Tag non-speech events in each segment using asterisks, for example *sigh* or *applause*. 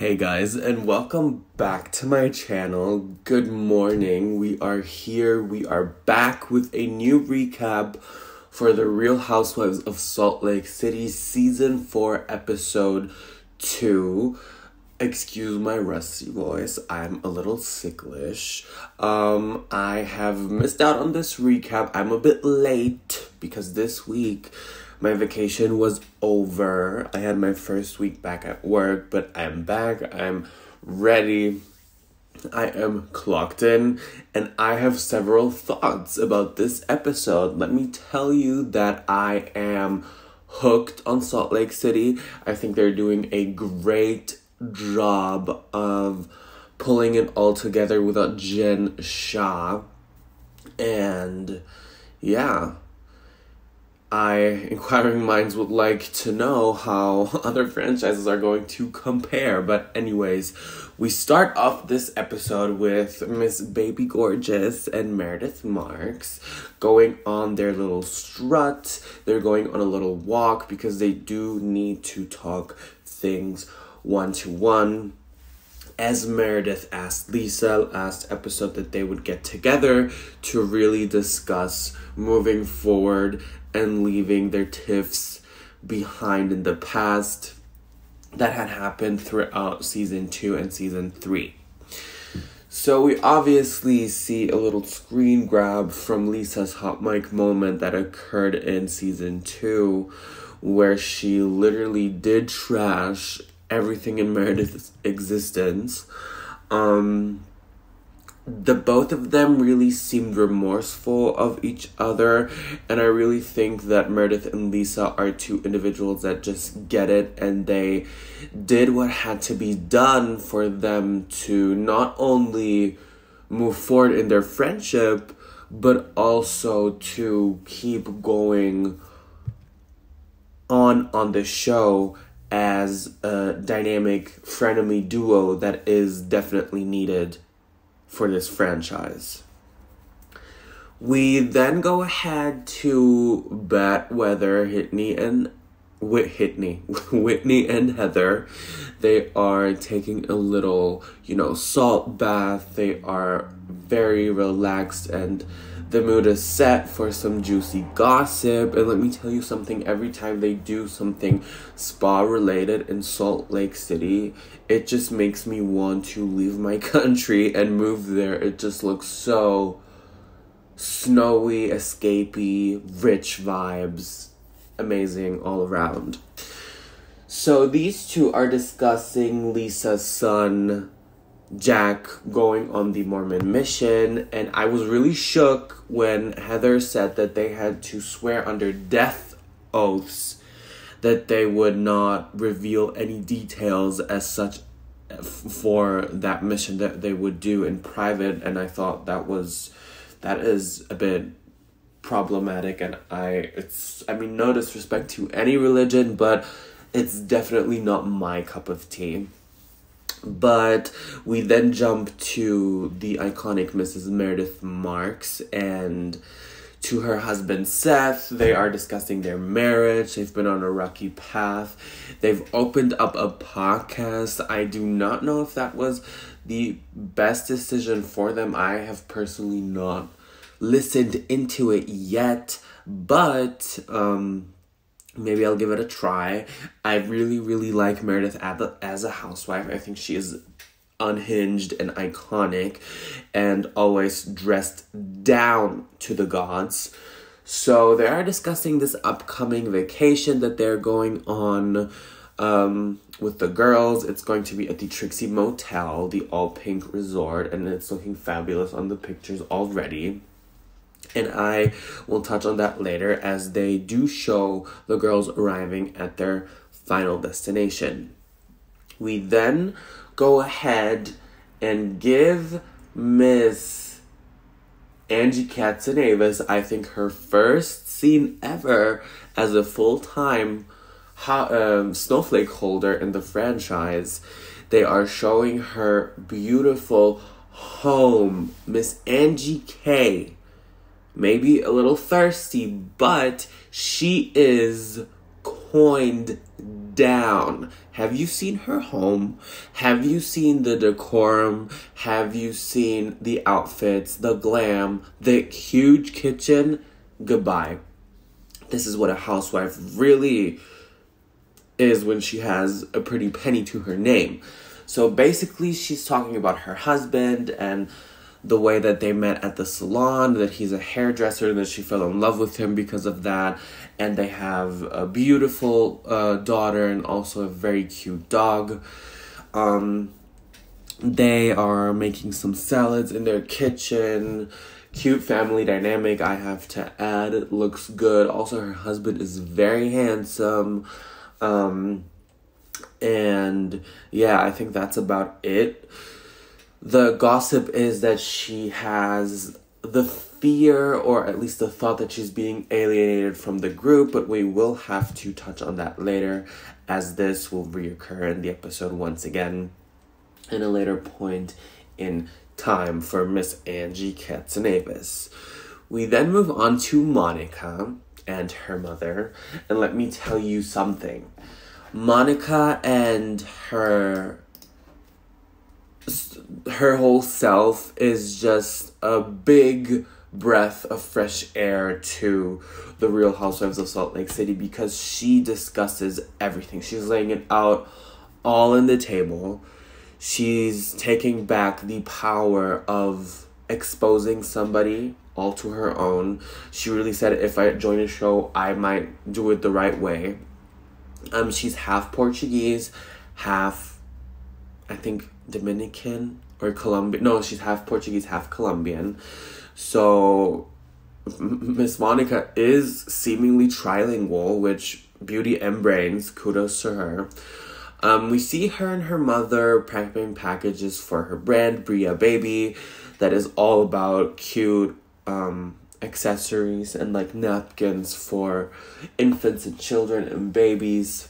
Hey guys, and welcome back to my channel. Good morning. We are here. We are back with a new recap for the Real Housewives of Salt Lake City season 4 episode 2. Excuse my rusty voice. I'm a little sicklish. Um I have missed out on this recap. I'm a bit late because this week my vacation was over. I had my first week back at work, but I'm back. I'm ready. I am clocked in, and I have several thoughts about this episode. Let me tell you that I am hooked on Salt Lake City. I think they're doing a great job of pulling it all together without Jen Shah. And yeah, I, inquiring minds would like to know how *laughs* other franchises are going to compare. But, anyways, we start off this episode with Miss Baby Gorgeous and Meredith Marks going on their little strut. They're going on a little walk because they do need to talk things one to one as Meredith asked Lisa last episode that they would get together to really discuss moving forward and leaving their tiffs behind in the past that had happened throughout season two and season three. So we obviously see a little screen grab from Lisa's hot mic moment that occurred in season two, where she literally did trash everything in Meredith's existence. Um, the both of them really seemed remorseful of each other and i really think that meredith and lisa are two individuals that just get it and they did what had to be done for them to not only move forward in their friendship but also to keep going on on the show as a dynamic frenemy duo that is definitely needed for this franchise. We then go ahead to bet whether Whitney and Whit Whitney, *laughs* Whitney and Heather, they are taking a little, you know, salt bath. They are very relaxed and the mood is set for some juicy gossip. And let me tell you something every time they do something spa related in Salt Lake City, it just makes me want to leave my *laughs* country and move there. It just looks so snowy, escapey, rich vibes. Amazing all around. So these two are discussing Lisa's son Jack going on the Mormon mission, and I was really shook when Heather said that they had to swear under death oaths that they would not reveal any details as such for that mission that they would do in private and I thought that was that is a bit problematic and I it's I mean no disrespect to any religion but it's definitely not my cup of tea. But we then jump to the iconic Mrs. Meredith Marks and to her husband Seth. They are discussing their marriage. They've been on a rocky path. They've opened up a podcast. I do not know if that was the best decision for them. I have personally not listened into it yet, but um maybe I'll give it a try. I really, really like Meredith as a housewife. I think she is unhinged and iconic and always dressed down to the gods. So they are discussing this upcoming vacation that they're going on um, with the girls. It's going to be at the Trixie Motel, the all pink resort, and it's looking fabulous on the pictures already. And I will touch on that later as they do show the girls arriving at their final destination. We then go ahead and give Miss Angie Katsanevas, I think, her first scene ever as a full time um, snowflake holder in the franchise. They are showing her beautiful home, Miss Angie K maybe a little thirsty, but she is coined down. Have you seen her home? Have you seen the decorum? Have you seen the outfits, the glam, the huge kitchen? Goodbye. This is what a housewife really is when she has a pretty penny to her name. So basically, she's talking about her husband and the way that they met at the salon, that he's a hairdresser, and that she fell in love with him because of that. And they have a beautiful uh, daughter and also a very cute dog. Um, they are making some salads in their kitchen. Cute family dynamic, I have to add. It looks good. Also, her husband is very handsome. Um, and yeah, I think that's about it the gossip is that she has the fear or at least the thought that she's being alienated from the group, but we will have to touch on that later as this will reoccur in the episode once again in a later point in time for Miss Angie Katsanevas. We then move on to Monica and her mother, and let me tell you something. Monica and her her whole self is just a big breath of fresh air to the Real Housewives of Salt Lake City because she discusses everything. She's laying it out all in the table. She's taking back the power of exposing somebody all to her own. She really said if I join a show, I might do it the right way. Um she's half Portuguese, half I think Dominican or Colombian. No, she's half Portuguese, half Colombian. So Miss Monica is seemingly trilingual, which beauty and brains, kudos to her. Um, we see her and her mother prepping packages for her brand, Bria Baby, that is all about cute um, accessories and like napkins for infants and children and babies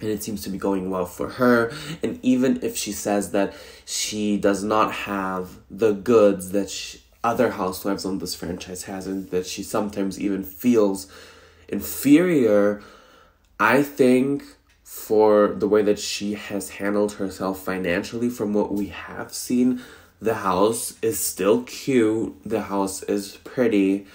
and it seems to be going well for her. And even if she says that she does not have the goods that she, other housewives on this franchise has, and that she sometimes even feels inferior, I think for the way that she has handled herself financially, from what we have seen, the house is still cute. The house is pretty.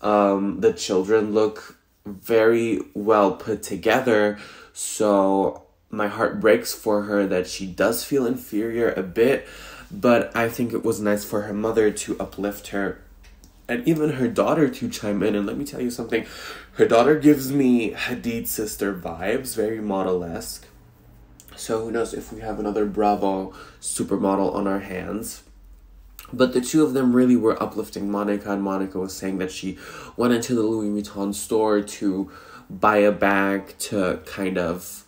Um, the children look very well put together so my heart breaks for her that she does feel inferior a bit, but I think it was nice for her mother to uplift her and even her daughter to chime in. And let me tell you something her daughter gives me Hadid sister vibes, very model esque. So who knows if we have another Bravo supermodel on our hands. But the two of them really were uplifting Monica, and Monica was saying that she went into the Louis Vuitton store to buy a bag to kind of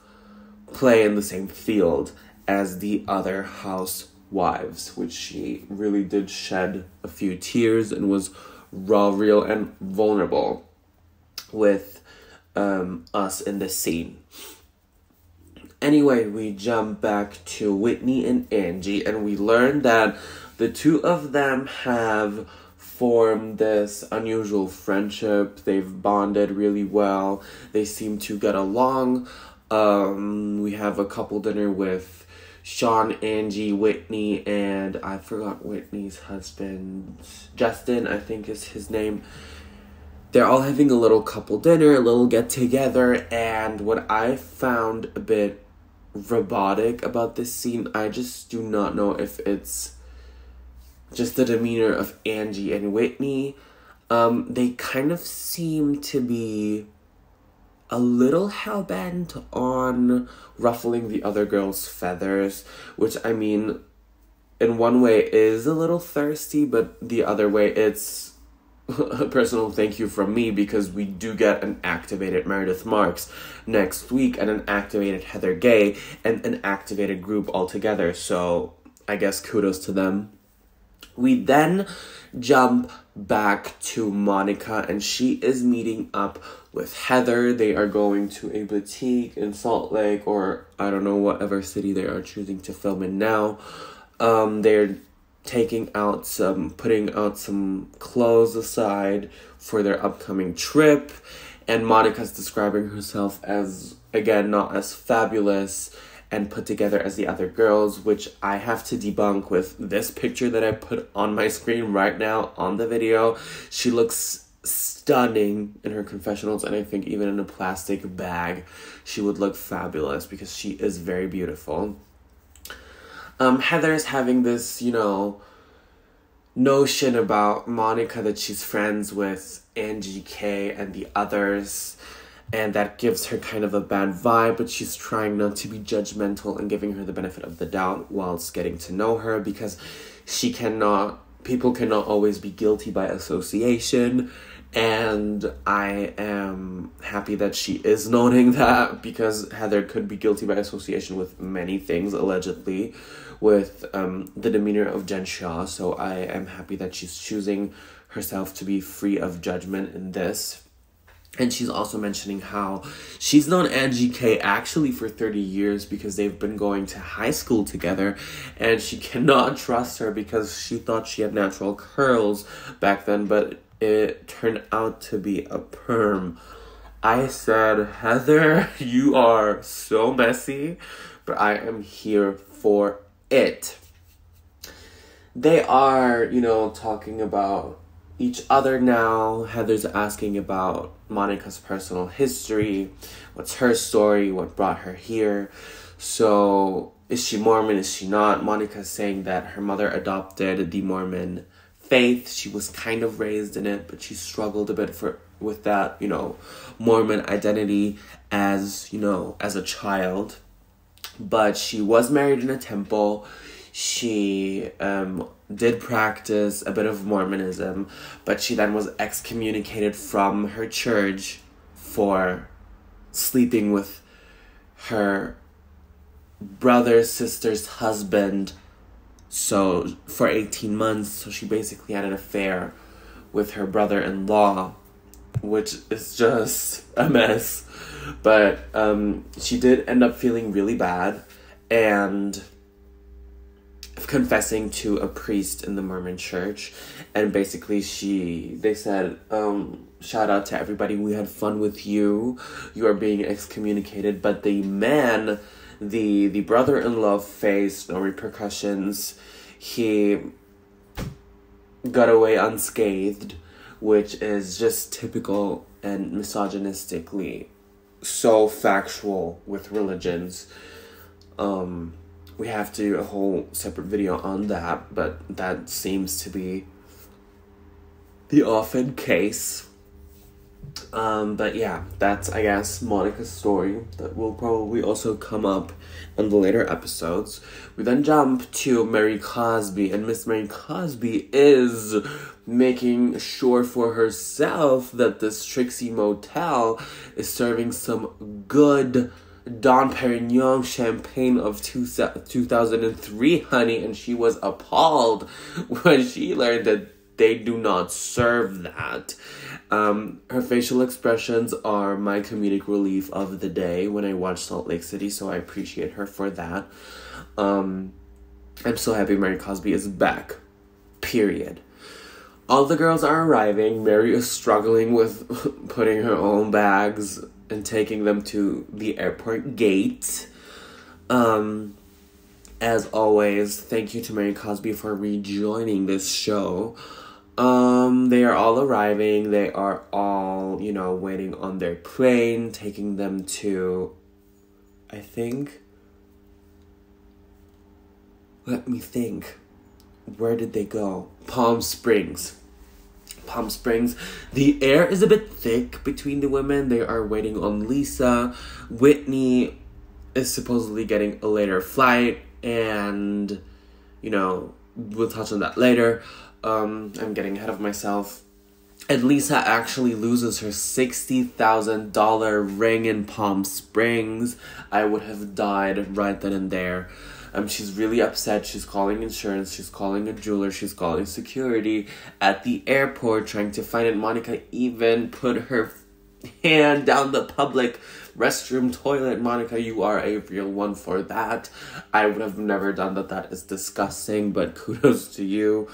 play in the same field as the other housewives, which she really did shed a few tears and was raw, real, and vulnerable with um, us in the scene. Anyway, we jump back to Whitney and Angie, and we learn that the two of them have formed this unusual friendship. They've bonded really well. They seem to get along. Um, we have a couple dinner with Sean, Angie, Whitney, and I forgot Whitney's husband, Justin, I think is his name. They're all having a little couple dinner, a little get together, and what I found a bit robotic about this scene, I just do not know if it's just the demeanor of Angie and Whitney, um, they kind of seem to be a little hell bent on ruffling the other girl's feathers, which I mean, in one way is a little thirsty, but the other way it's *laughs* a personal thank you from me because we do get an activated Meredith Marks next week and an activated Heather Gay and an activated group altogether. So I guess kudos to them. We then jump back to Monica, and she is meeting up with Heather. They are going to a boutique in Salt Lake, or I don't know, whatever city they are choosing to film in now. Um, they're taking out some, putting out some clothes aside for their upcoming trip, and Monica's describing herself as again, not as fabulous and put together as the other girls, which I have to debunk with this picture that I put on my screen right now on the video. She looks stunning in her confessionals, and I think even in a plastic bag, she would look fabulous because she is very beautiful. Um, Heather is having this, you know, notion about Monica that she's friends with Angie K and the others and that gives her kind of a bad vibe, but she's trying not to be judgmental and giving her the benefit of the doubt whilst getting to know her because she cannot, people cannot always be guilty by association. And I am happy that she is noting that because Heather could be guilty by association with many things, allegedly, with um, the demeanor of Jen Shah. So I am happy that she's choosing herself to be free of judgment in this and she's also mentioning how she's known Angie K actually for 30 years because they've been going to high school together and she cannot *laughs* trust her because she thought she had natural curls back then, but it turned out to be a perm. I said, Heather, *laughs* you are so messy, but I am here for it. They are, you know, talking about each other now. Heather's asking about Monica's personal history, what's her story, what brought her here. So, is she Mormon? Is she not? Monica's saying that her mother adopted the Mormon faith. She was kind of raised in it, but she struggled a bit for with that, you know, Mormon identity as, you know, as a child. But she was married in a temple. She um did practice a bit of Mormonism, but she then was excommunicated from her church for sleeping with her brother's sister's husband. So, for 18 months, so she basically had an affair with her brother in law, which is just a mess. But um, she did end up feeling really bad, and confessing to a priest in the Mormon church and basically she they said um shout out to everybody. We had fun with you. You are being excommunicated. But the man the the brother-in-law faced no repercussions. He got away unscathed which is just typical and misogynistically so factual with religions. Um we have to do a whole separate video on that, but that seems to be the often case. Um, but yeah, that's I guess Monica's story that will probably also come up in the later episodes. We then jump to Mary Cosby, and Miss Mary Cosby is making sure for herself that this Trixie Motel is serving some good Dom Perignon champagne of two, 2003, honey, and she was appalled *laughs* when she learned that they do not serve that. Um, her facial expressions are my comedic relief of the day when I watch Salt Lake City, so I appreciate her for that. Um, I'm so happy Mary Cosby is back. Period. All the girls are arriving. Mary is struggling with *laughs* putting her own bags and taking them to the airport gate. Um, as always, thank you to Mary Cosby for rejoining this show. Um, they are all arriving. They are all, you know, waiting on their plane, taking them to, I think. Let me think. Where did they go? Palm Springs. Palm Springs. The air is a bit thick between the women. They are waiting on Lisa. Whitney is supposedly getting a later flight, and you know, we'll touch on that later. Um, I'm getting ahead of myself. And Lisa actually loses her $60,000 ring in Palm Springs. I would have died right then and there. Um, she's really upset. She's calling insurance. She's calling a jeweler. She's calling security at the airport, trying to find it. Monica even put her hand down the public restroom toilet. Monica, you are a real one for that. I would have never done that. That is disgusting, but kudos to you.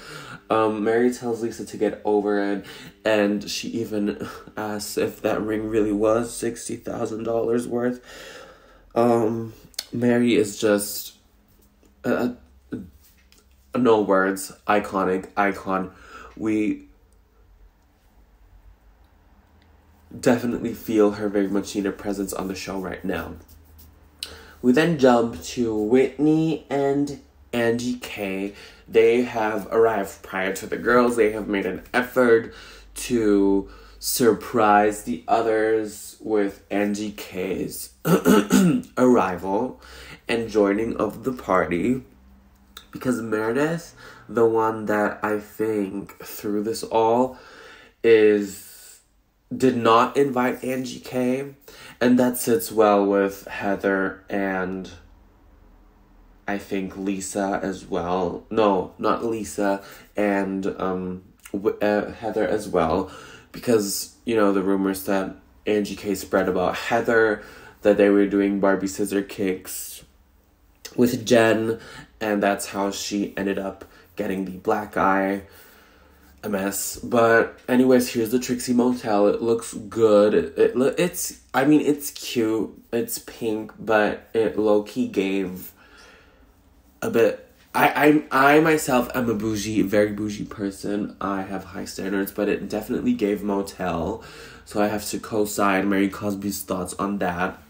Um, Mary tells Lisa to get over it, and she even *laughs* asks if that ring really was $60,000 worth. Um, Mary is just. Uh, no words. Iconic. Icon. We definitely feel her very much needed presence on the show right now. We then jump to Whitney and Angie K. They have arrived prior to the girls. They have made an effort to surprise the others with Angie K's *clears throat* arrival and joining of the party. Because Meredith, the one that I think through this all, is did not invite Angie K, and that sits well with Heather and I think Lisa as well. No, not Lisa and um uh, Heather as well, because you know the rumors that Angie K spread about Heather that they were doing Barbie scissor kicks with Jen, and that's how she ended up getting the black eye a mess. But anyways, here's the Trixie Motel. It looks good. It, it it's I mean it's cute. It's pink, but it low key gave a bit. I I I myself am a bougie, very bougie person. I have high standards, but it definitely gave motel. So I have to co-sign Mary Cosby's thoughts on that.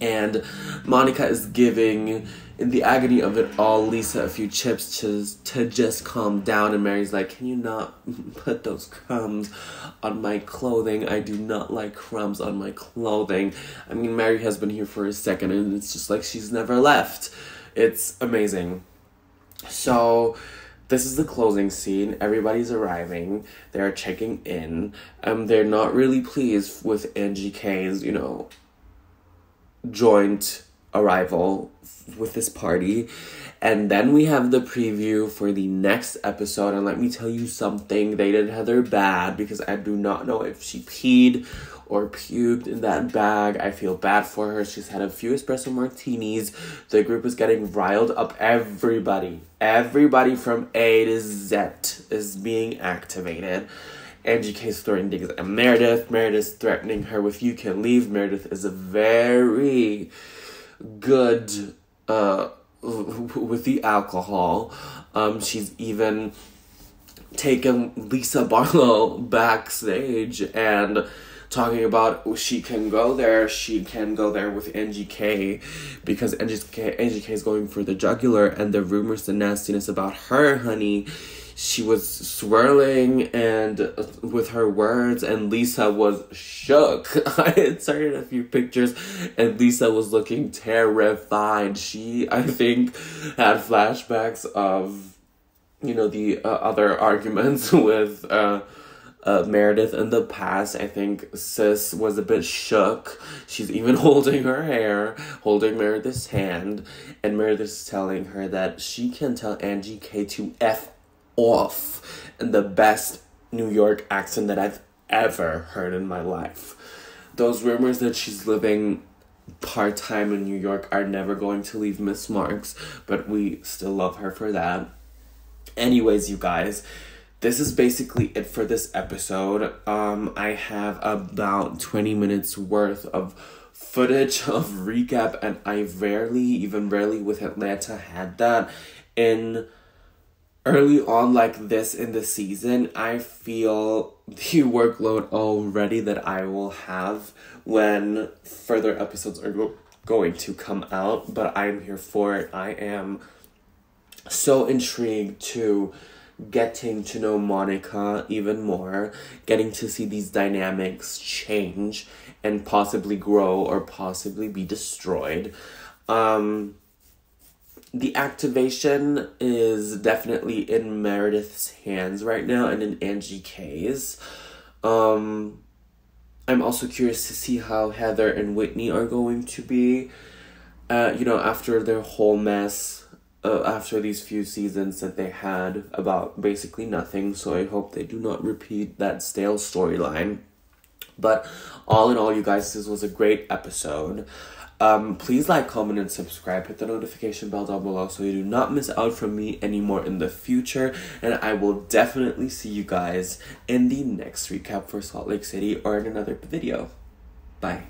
And Monica is giving in the agony of it all, Lisa a few chips to to just calm down, and Mary's like, "Can you not *laughs* put those crumbs on my clothing? I do not like crumbs on my clothing." I mean, Mary has been here for a second, and it's just like she's never left. It's amazing. So. This is the closing scene. Everybody's arriving. They're checking in. Um, they're not really pleased with Angie K's, you know, joint arrival with this party. And then we have the preview for the next episode. And let me tell you something, they did Heather bad because I do not know if she peed or puked in that bag. I feel bad for her. She's had a few espresso martinis. The group is getting riled up. Everybody, everybody from A to Z is being activated. Angie K's throwing digs at Meredith. Meredith's threatening her with you can leave. Meredith is a very good uh, *laughs* with the alcohol. Um, she's even taken Lisa Barlow *laughs* backstage and talking about she can go there, she can go there with Angie K because Angie K, Angie K is going for the jugular and the rumors, the nastiness about her, honey she was swirling and uh, with her words and lisa was shook. *laughs* I inserted a few pictures and lisa was looking terrified. She i think had flashbacks of you know the uh, other arguments *laughs* with uh, uh, Meredith in the past, I think Sis was a bit shook. She's even *laughs* holding her hair, holding Meredith's hand, and Meredith's telling her that she can tell Angie K to F off in the best New York accent that I've ever heard in my life. Those rumors that she's living part time in New York are never going to leave Miss Marks, but we still love her for that. Anyways, you guys, this is basically it for this episode. Um, I have about 20 minutes worth of footage of recap, and I rarely, even rarely with Atlanta, had that in early on like this in the season, I feel *laughs* the workload already that I will have when further episodes are go- going to come out, but I'm here for it. I am so intrigued to getting to know Monica even more, getting to see these dynamics change and possibly grow or possibly be destroyed. Um the activation is definitely in Meredith's hands right now and in Angie K's. Um, I'm also curious to see how Heather and Whitney are going to be. Uh, you know, after their whole mess, uh, after these few seasons that they had about basically nothing, so I hope they do not repeat that stale storyline. But all in all, you guys, this was a great episode. Um, please like, comment, and subscribe. Hit the notification bell down below so you do not miss out from me anymore in the future. And I will definitely see you guys in the next recap for Salt Lake City or in another video. Bye.